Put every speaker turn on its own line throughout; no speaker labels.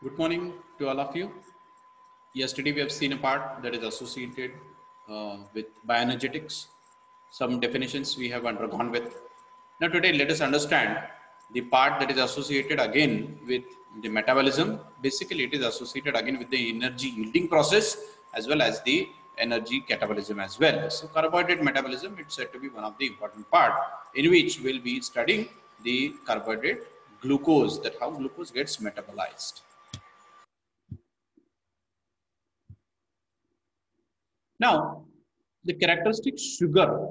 Good morning to all of you. Yesterday we have seen a part that is associated uh, with bioenergetics. Some definitions we have undergone with. Now today let us understand the part that is associated again with the metabolism. Basically it is associated again with the energy yielding process as well as the energy catabolism as well. So carbohydrate metabolism it's said to be one of the important part in which we'll be studying the carbohydrate glucose that how glucose gets metabolized. Now, the characteristic sugar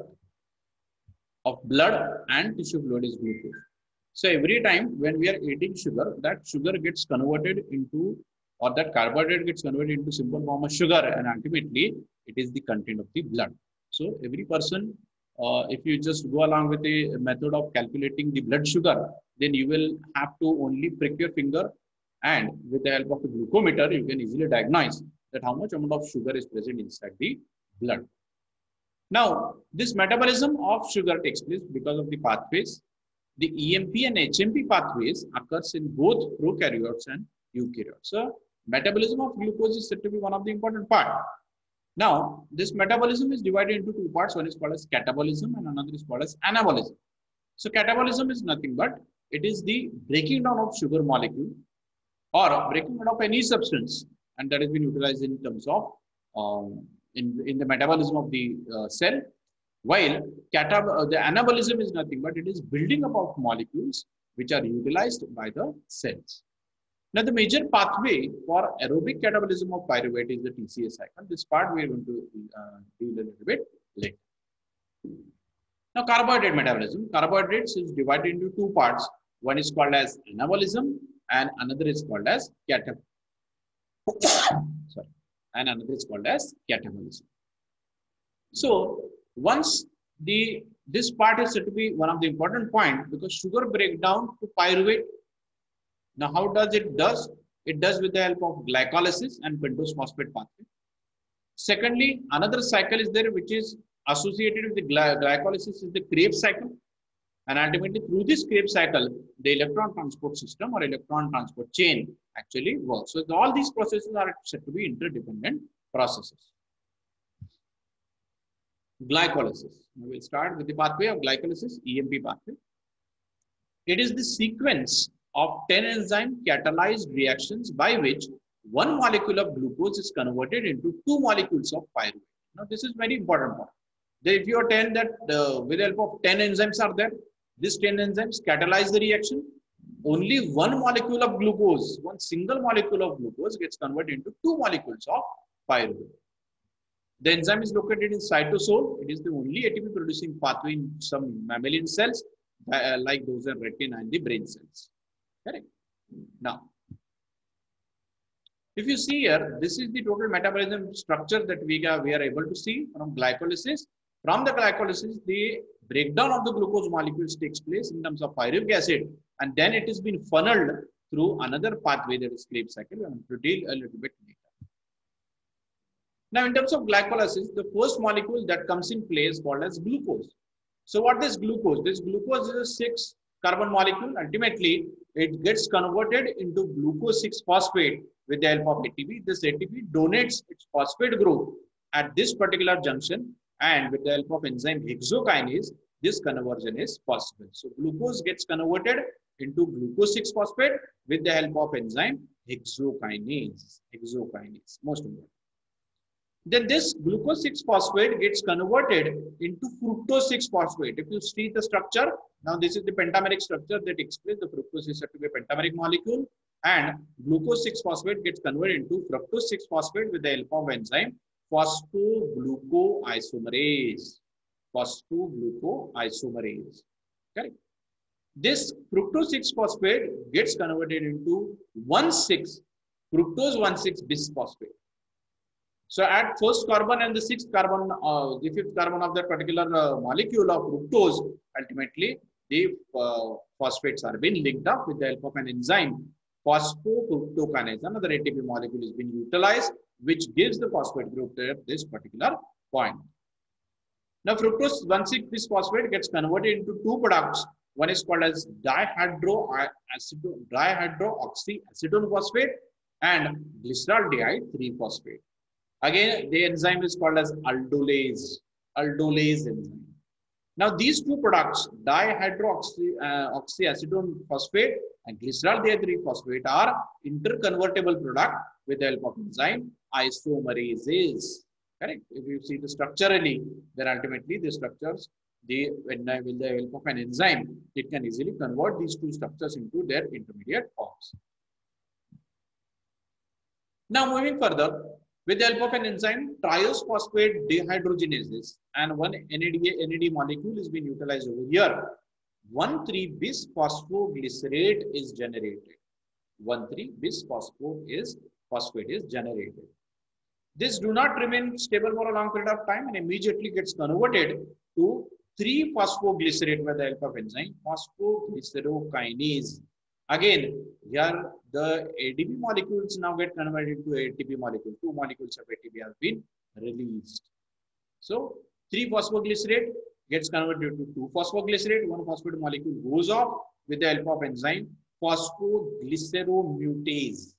of blood and tissue fluid is glucose. So every time when we are eating sugar, that sugar gets converted into, or that carbohydrate gets converted into simple form of sugar, and ultimately it is the content of the blood. So every person, uh, if you just go along with a method of calculating the blood sugar, then you will have to only prick your finger, and with the help of a glucometer, you can easily diagnose that how much amount of sugar is present inside the blood. Now, this metabolism of sugar takes place because of the pathways. The EMP and HMP pathways occurs in both prokaryotes and eukaryotes. So, metabolism of glucose is said to be one of the important part. Now, this metabolism is divided into two parts. One is called as catabolism and another is called as anabolism. So, catabolism is nothing but it is the breaking down of sugar molecule or breaking down of any substance and that has been utilized in terms of um, in, in the metabolism of the uh, cell. While catab uh, the anabolism is nothing but it is building up of molecules which are utilized by the cells. Now the major pathway for aerobic catabolism of pyruvate is the tca cycle. This part we are going to uh, deal a little bit later. Now carbohydrate metabolism. Carbohydrates is divided into two parts. One is called as anabolism and another is called as catabolism sorry, and another is called as catabolism. So once the this part is said to be one of the important point because sugar breakdown to pyruvate. Now how does it does? It does with the help of glycolysis and pentose phosphate pathway. Secondly, another cycle is there which is associated with the gly glycolysis is the Krebs cycle. And ultimately through this Krebs cycle, the electron transport system or electron transport chain actually works. So all these processes are said to be interdependent processes. Glycolysis. We'll start with the pathway of glycolysis, EMP pathway. It is the sequence of 10 enzyme catalyzed reactions by which one molecule of glucose is converted into two molecules of pyruvate. Now this is very important. If you 10 that uh, with the help of 10 enzymes are there, these 10 enzymes catalyze the reaction. Only one molecule of glucose, one single molecule of glucose gets converted into two molecules of pyruvate. The enzyme is located in cytosol. It is the only ATP producing pathway in some mammalian cells, uh, like those in retina and the brain cells. Correct? Now, if you see here, this is the total metabolism structure that we we are able to see from glycolysis. From the glycolysis, the breakdown of the glucose molecules takes place in terms of pyruvic acid and then it has been funneled through another pathway that is Krebs cycle and to deal a little bit later. Now in terms of glycolysis, the first molecule that comes in play is called as glucose. So what is glucose? This glucose is a 6 carbon molecule. Ultimately, it gets converted into glucose 6 phosphate with the help of ATP. This ATP donates its phosphate group at this particular junction and with the help of enzyme hexokinase, this conversion is possible. So glucose gets converted into glucose 6-phosphate with the help of enzyme hexokinase. Hexokinase, most important. Then this glucose 6-phosphate gets converted into fructose 6-phosphate. If you see the structure, now this is the pentameric structure that explains the fructose is said to be a pentameric molecule and glucose 6-phosphate gets converted into fructose 6-phosphate with the help of enzyme phosphoglucoisomerase. Phosphoglucoisomerase. Correct. This fructose 6 phosphate gets converted into 1,6 fructose 1,6 bisphosphate. So at first carbon and the sixth carbon, uh, the fifth carbon of that particular uh, molecule of fructose, ultimately the uh, phosphates are being linked up with the help of an enzyme phosphofructokinase. Another ATP molecule is being utilized which gives the phosphate group at this particular point. Now fructose 1,6 bisphosphate gets converted into two products. One is called as dihydroxyacetone phosphate and glyceraldehyde 3-phosphate. Again, the enzyme is called as aldolase, aldolase enzyme. Now, these two products, dihydroxyacetone uh, phosphate and glyceraldehyde 3-phosphate are interconvertible product with the help of enzyme isomerases. Correct? If you see the structurally, then ultimately the structures, they, when, with the help of an enzyme, it can easily convert these two structures into their intermediate forms. Now, moving further, with the help of an enzyme, triose phosphate dehydrogenases and one NAD, NAD molecule is being utilized over here. 1,3-bis phosphoglycerate is generated. 1,3-bis phosphate is phosphate is generated. This do not remain stable for a long period of time and immediately gets converted to 3-phosphoglycerate by the help of enzyme phosphoglycerokinase. Again, here the ADP molecules now get converted to ATP molecule. Two molecules of ATP have been released. So 3-phosphoglycerate gets converted to 2-phosphoglycerate. One phosphate molecule goes off with the help of enzyme phosphoglyceromutase.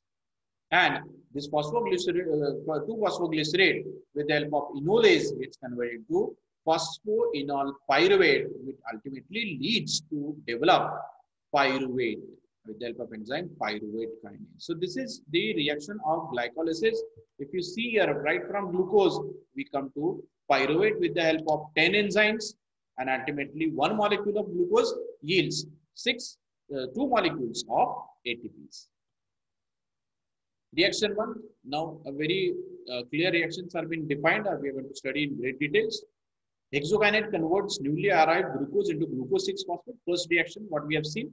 And this phosphoglycerate, uh, 2-phosphoglycerate with the help of enolase gets converted to phosphoenol pyruvate, which ultimately leads to develop pyruvate with the help of enzyme pyruvate kinase. So this is the reaction of glycolysis. If you see here, right from glucose, we come to pyruvate with the help of 10 enzymes and ultimately one molecule of glucose yields six, uh, two molecules of ATPs. Reaction one, now a very uh, clear reactions are being defined or we are going to study in great details. Hexokinase converts newly arrived glucose into glucose 6-phosphate. First reaction, what we have seen.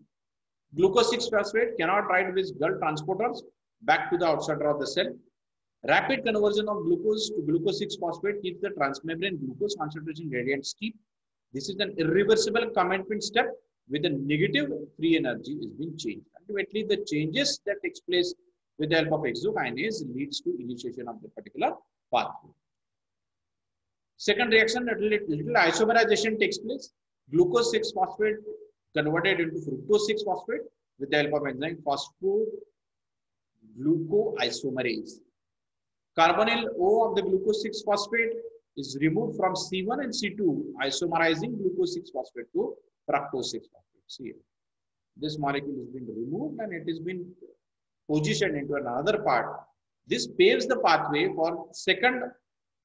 Glucose 6-phosphate cannot ride with GLUT transporters back to the outside of the cell. Rapid conversion of glucose to glucose 6-phosphate keeps the transmembrane glucose concentration gradient steep. This is an irreversible commitment step with a negative free energy is being changed. Ultimately, the changes that takes place with the help of hexokinase leads to initiation of the particular pathway. Second reaction, little, little isomerization takes place. Glucose 6-phosphate converted into fructose 6-phosphate with the help of enzyme phosphoglucoisomerase. Carbonyl O of the glucose 6-phosphate is removed from C1 and C2, isomerizing glucose 6-phosphate to fructose 6-phosphate. See. This molecule has been removed and it has been positioned into another part. This paves the pathway for second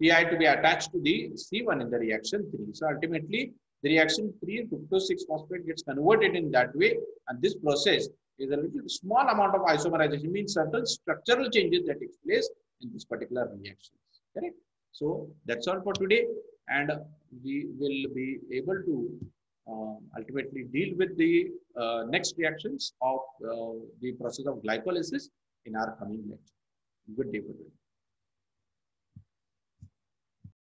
PI to be attached to the C1 in the reaction 3. So ultimately, the reaction 3 fructose 6 phosphate gets converted in that way and this process is a little small amount of isomerization means certain structural changes that takes place in this particular reaction correct? So that's all for today and we will be able to uh, ultimately deal with the uh, next reactions of uh, the process of glycolysis in our coming lecture. Good day for